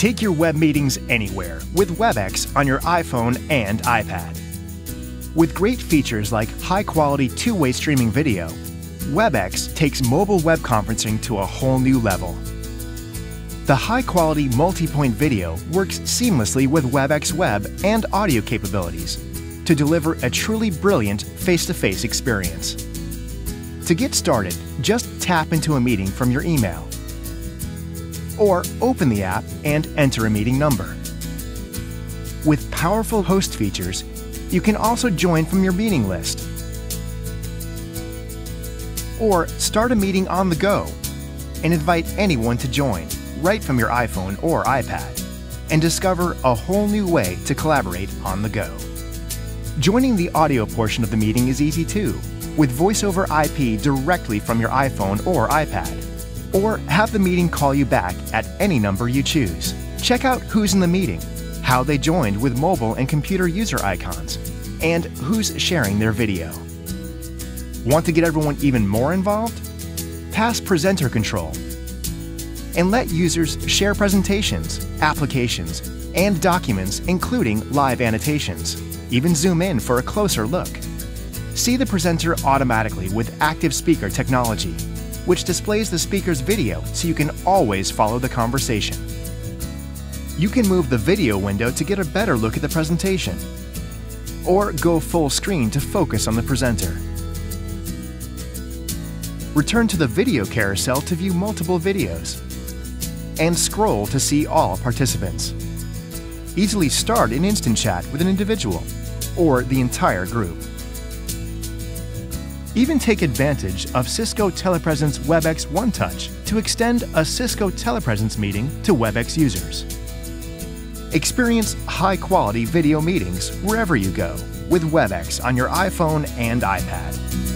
Take your web meetings anywhere with WebEx on your iPhone and iPad. With great features like high quality two way streaming video, WebEx takes mobile web conferencing to a whole new level. The high quality multi point video works seamlessly with WebEx web and audio capabilities to deliver a truly brilliant face to face experience. To get started, just tap into a meeting from your email. Or open the app and enter a meeting number. With powerful host features, you can also join from your meeting list. Or start a meeting on the go and invite anyone to join right from your iPhone or iPad and discover a whole new way to collaborate on the go. Joining the audio portion of the meeting is easy too, with Voice over IP directly from your iPhone or iPad. Or have the meeting call you back at any number you choose. Check out who's in the meeting, how they joined with mobile and computer user icons, and who's sharing their video. Want to get everyone even more involved? Pass presenter control and let users share presentations, applications, and documents, including live annotations. Even zoom in for a closer look. See the presenter automatically with active speaker technology, which displays the speaker's video so you can always follow the conversation. You can move the video window to get a better look at the presentation, or go full screen to focus on the presenter. Return to the video carousel to view multiple videos, and scroll to see all participants. Easily start an instant chat with an individual or the entire group. Even take advantage of Cisco Telepresence WebEx OneTouch to extend a Cisco Telepresence meeting to WebEx users. Experience high quality video meetings wherever you go with WebEx on your iPhone and iPad.